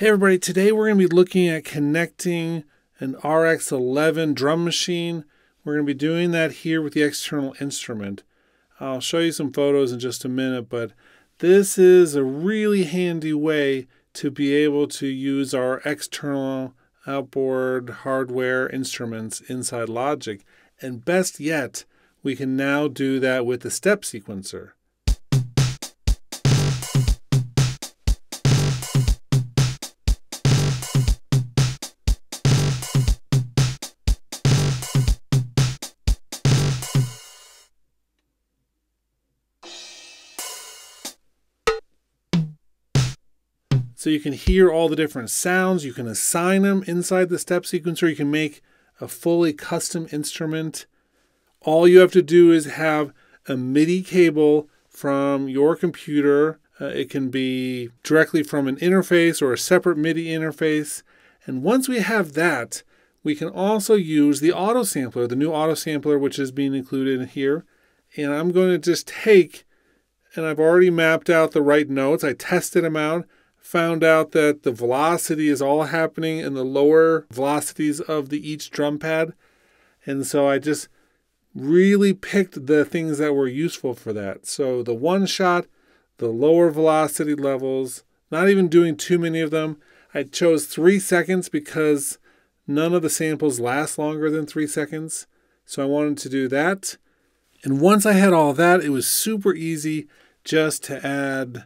Hey everybody, today we're going to be looking at connecting an RX11 drum machine. We're going to be doing that here with the external instrument. I'll show you some photos in just a minute, but this is a really handy way to be able to use our external outboard hardware instruments inside Logic. And best yet, we can now do that with the step sequencer. So you can hear all the different sounds. You can assign them inside the step sequencer. You can make a fully custom instrument. All you have to do is have a MIDI cable from your computer. Uh, it can be directly from an interface or a separate MIDI interface. And once we have that, we can also use the auto sampler, the new auto sampler, which is being included in here. And I'm going to just take, and I've already mapped out the right notes. I tested them out found out that the velocity is all happening in the lower velocities of the each drum pad. And so I just really picked the things that were useful for that. So the one shot, the lower velocity levels, not even doing too many of them. I chose three seconds because none of the samples last longer than three seconds. So I wanted to do that. And once I had all that, it was super easy just to add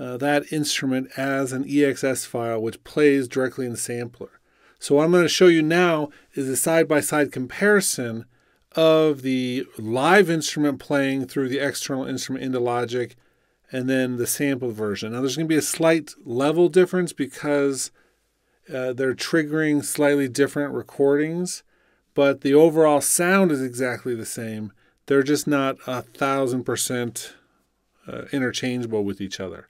uh, that instrument as an EXS file, which plays directly in the sampler. So what I'm going to show you now is a side-by-side comparison of the live instrument playing through the external instrument into Logic and then the sample version. Now there's going to be a slight level difference because uh, they're triggering slightly different recordings, but the overall sound is exactly the same. They're just not a thousand percent uh, interchangeable with each other.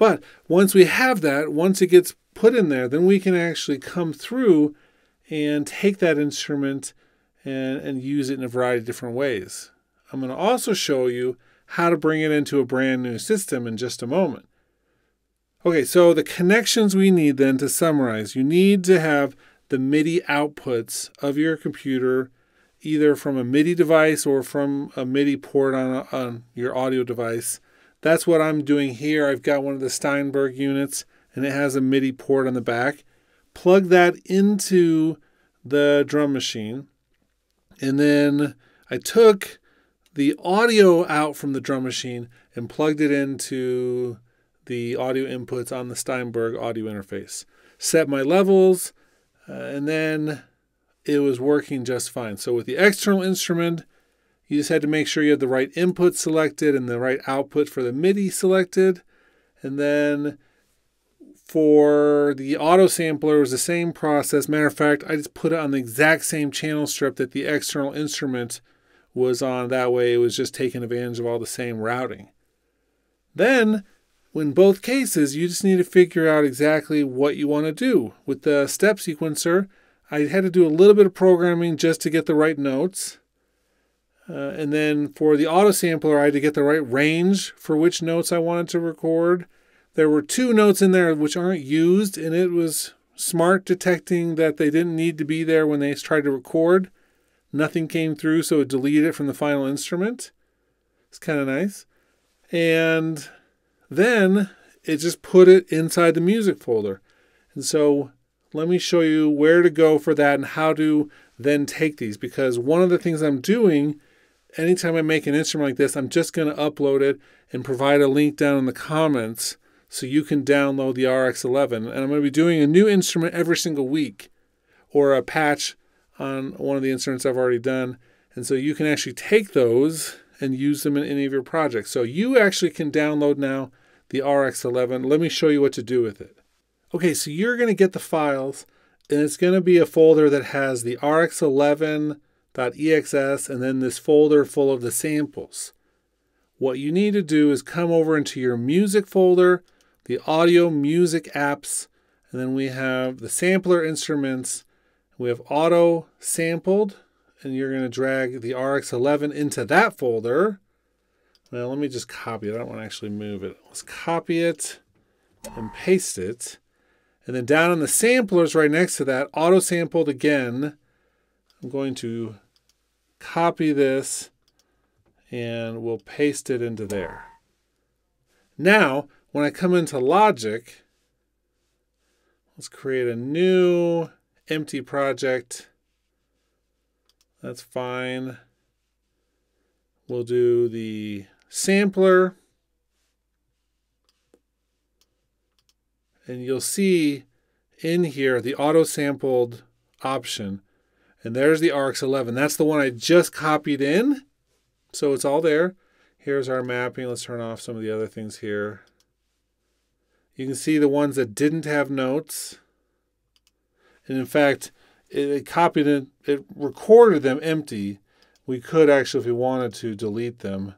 But once we have that, once it gets put in there, then we can actually come through and take that instrument and, and use it in a variety of different ways. I'm going to also show you how to bring it into a brand new system in just a moment. Okay, so the connections we need then to summarize, you need to have the MIDI outputs of your computer either from a MIDI device or from a MIDI port on, a, on your audio device. That's what I'm doing here. I've got one of the Steinberg units and it has a MIDI port on the back. Plug that into the drum machine. And then I took the audio out from the drum machine and plugged it into the audio inputs on the Steinberg audio interface. Set my levels, uh, and then it was working just fine. So with the external instrument, you just had to make sure you had the right input selected and the right output for the MIDI selected. And then for the auto sampler, was the same process. Matter of fact, I just put it on the exact same channel strip that the external instrument was on. That way, it was just taking advantage of all the same routing. Then, in both cases, you just need to figure out exactly what you want to do. With the step sequencer, I had to do a little bit of programming just to get the right notes. Uh, and then for the auto sampler, I had to get the right range for which notes I wanted to record. There were two notes in there which aren't used, and it was smart detecting that they didn't need to be there when they tried to record. Nothing came through, so it deleted it from the final instrument. It's kind of nice. And then it just put it inside the music folder. And so let me show you where to go for that and how to then take these because one of the things I'm doing anytime I make an instrument like this, I'm just going to upload it and provide a link down in the comments so you can download the RX11. And I'm going to be doing a new instrument every single week or a patch on one of the instruments I've already done. And so you can actually take those and use them in any of your projects. So you actually can download now the RX11. Let me show you what to do with it. Okay, so you're going to get the files, and it's going to be a folder that has the RX11 .exs and then this folder full of the samples. what you need to do is come over into your music folder, the audio music apps, and then we have the sampler instruments. We have auto sampled, and you're going to drag the RX11 into that folder. Well, let me just copy it. I don't want to actually move it. Let's copy it and paste it. And then down on the samplers right next to that, auto sampled again. I'm going to copy this and we'll paste it into there. Now, when I come into Logic, let's create a new empty project. That's fine. We'll do the sampler. And you'll see in here the auto sampled option. And there's the RX11. That's the one I just copied in. So it's all there. Here's our mapping. Let's turn off some of the other things here. You can see the ones that didn't have notes. And in fact, it, it copied it, it recorded them empty. We could actually, if we wanted to, delete them.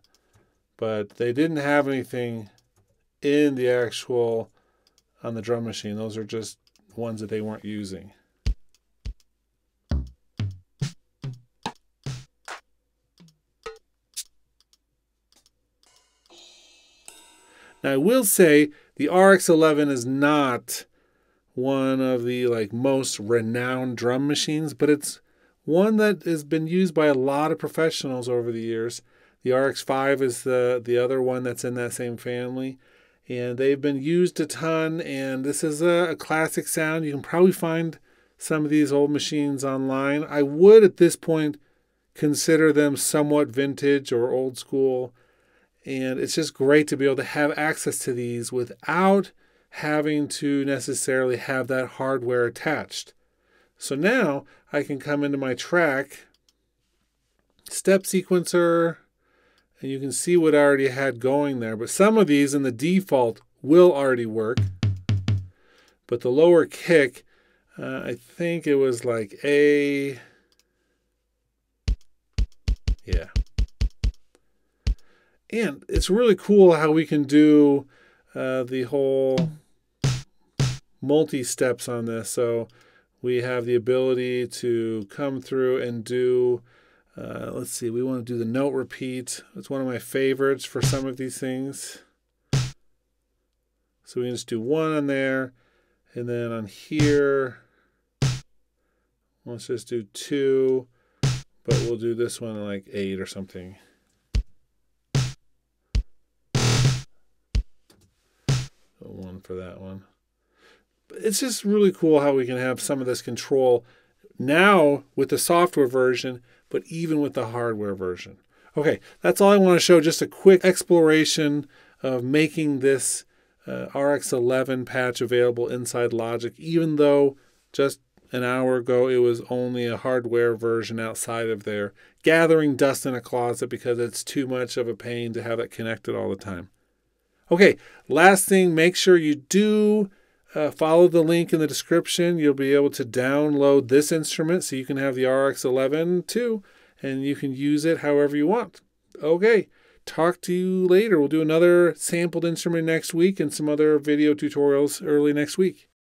But they didn't have anything in the actual, on the drum machine. Those are just ones that they weren't using. Now I will say the RX11 is not one of the like most renowned drum machines, but it's one that has been used by a lot of professionals over the years. The RX5 is the the other one that's in that same family, and they've been used a ton. And this is a, a classic sound. You can probably find some of these old machines online. I would at this point consider them somewhat vintage or old school. And it's just great to be able to have access to these without having to necessarily have that hardware attached. So now I can come into my track, step sequencer, and you can see what I already had going there. But some of these in the default will already work. But the lower kick, uh, I think it was like A. Yeah. And it's really cool how we can do uh, the whole multi steps on this. So we have the ability to come through and do, uh, let's see, we want to do the note repeat. It's one of my favorites for some of these things. So we can just do one on there. And then on here, let's just do two, but we'll do this one like eight or something. For that one. But it's just really cool how we can have some of this control now with the software version, but even with the hardware version. Okay, that's all I want to show. Just a quick exploration of making this uh, RX11 patch available inside Logic, even though just an hour ago it was only a hardware version outside of there, gathering dust in a closet because it's too much of a pain to have it connected all the time. Okay, last thing, make sure you do uh, follow the link in the description. You'll be able to download this instrument so you can have the RX11 too, and you can use it however you want. Okay, talk to you later. We'll do another sampled instrument next week and some other video tutorials early next week.